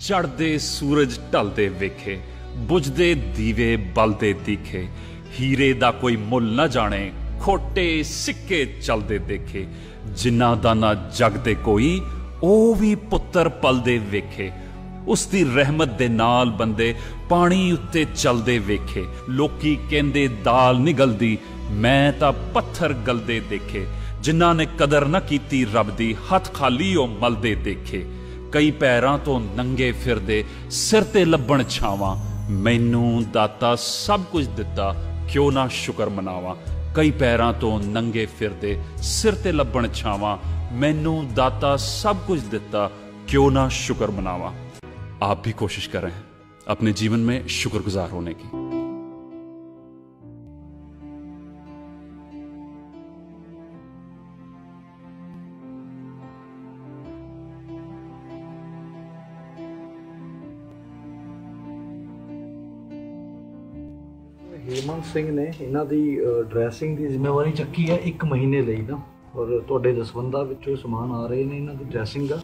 ਚੜਦੇ ਸੂਰਜ ਢਲਦੇ ਵੇਖੇ ਬੁਝਦੇ ਦੀਵੇ ਬਲਦੇ ਦਿਖੇ ਹੀਰੇ ਦਾ ਕੋਈ ਮੁੱਲ ਨਾ ਜਾਣੇ ਖੋਟੇ ਸਿੱਕੇ ਚਲਦੇ ਦੇਖੇ, ਜਿਨ੍ਹਾਂ ਦਾ ਨਾ ਜਗ ਤੇ ਕੋਈ, ਉਹ ਵੀ ਪੁੱਤਰ ਪਲਦੇ ਵੇਖੇ। ਉਸ ਦੀ ਰਹਿਮਤ ਦੇ ਨਾਲ ਬੰਦੇ ਪਾਣੀ ਉੱਤੇ ਚਲਦੇ ਵੇਖੇ। ਲੋਕੀ ਕਹਿੰਦੇ, ਦਾਲ ਨਿਗਲਦੀ ਮੈਂ ਤਾਂ ਪੱਥਰ ਗਲਦੇ ਦੇਖੇ। ਜਿਨ੍ਹਾਂ ਨੇ ਕਦਰ ਨਾ ਕੀਤੀ, ਰੱਬ ਦੀ ਹੱਥ ਖਾਲੀ ਉਹ ਮਲਦੇ ਦੇਖੇ। ਕਈ ਪੈਰਾਂ ਤੋਂ ਨੰਗੇ ਫਿਰਦੇ, ਸਿਰ ਤੇ ਲੱਭਣ ਛਾਵਾਂ। ਮੈਨੂੰ ਦਾਤਾ ਸਭ ਕੁਝ ਦਿੱਤਾ, ਕਿਉਂ ਨਾ ਸ਼ੁਕਰ ਮਨਾਵਾਂ? ਕਈ ਪੈਰਾਂ ਤੋਂ ਨੰਗੇ ਫਿਰਦੇ ਸਿਰ ਤੇ ਲੱਭਣ ਛਾਵਾਂ ਮੈਨੂੰ ਦਾਤਾ सब कुछ देता क्यों ना शुक्र मनावा आप भी कोशिश करें अपने जीवन में शुक्रगुजार होने की ਹੇਮੰਤ ਸਿੰਘ ਨੇ ਇਹਨਾਂ ਦੀ ਡਰੈਸਿੰਗ ਦੀ ਜ਼ਿੰਮੇਵਾਰੀ ਚੱਕੀ ਹੈ 1 ਮਹੀਨੇ ਲਈ ਨਾ। ਔਰ ਤੁਹਾਡੇ ਦਸਵੰਦਾ ਵਿੱਚੋਂ ਸਮਾਨ ਆ ਰਹੇ ਨੇ ਇਹਨਾਂ ਦੀ ਡਰੈਸਿੰਗ ਦਾ।